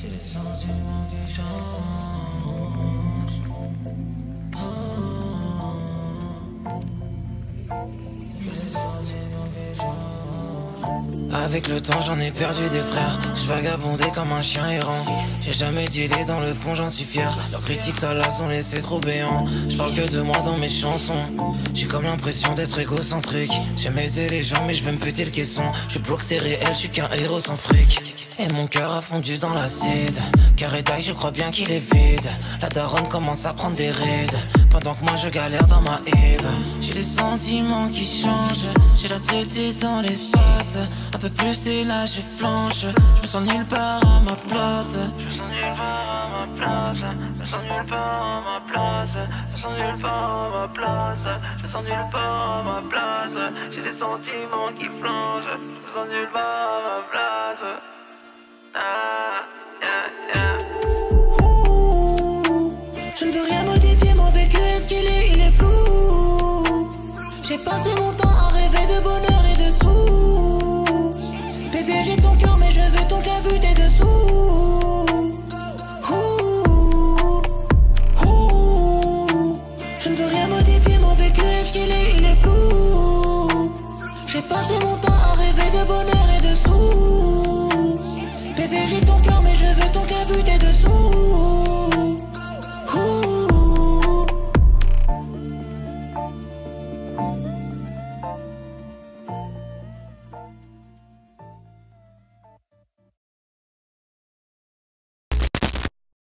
J'ai des sentiments qui Avec le temps, j'en ai perdu des frères. Je vagabondais comme un chien errant. J'ai jamais d'idées dans le fond, j'en suis fier. Leurs critiques, ça las ont laissé trop béant. Je parle que de moi dans mes chansons. J'ai comme l'impression d'être égocentrique. J'aime aider les gens, mais je veux me péter le caisson. Je bloque, c'est réel, je suis qu'un héros sans fric. Et mon cœur a fondu dans l'acide Carré taille, je crois bien qu'il est vide La daronne commence à prendre des rides Pendant que moi je galère dans ma Eve J'ai des sentiments qui changent J'ai la tête dans l'espace Un peu plus et là je flanche. Je me sens nulle part à ma place. Je me sens nulle part à ma place. Je me sens nulle part à ma place. Je me sens nulle part à ma place. Je sens nulle part à ma place. J'ai des sentiments qui plongent. Je me sens nulle part à ma place. Je ne veux rien modifier, mon vécu, est-ce qu'il est, il est flou? J'ai passé Bébé, j'ai ton cœur, mais je veux ton cœur vu tes dessous. Je ne veux rien modifier, mon vécu est-ce qu'il est, il est flou. J'ai passé mon temps à rêver de bonheur et de sous. Bébé, j'ai ton cœur, mais je veux ton cœur vu tes dessous.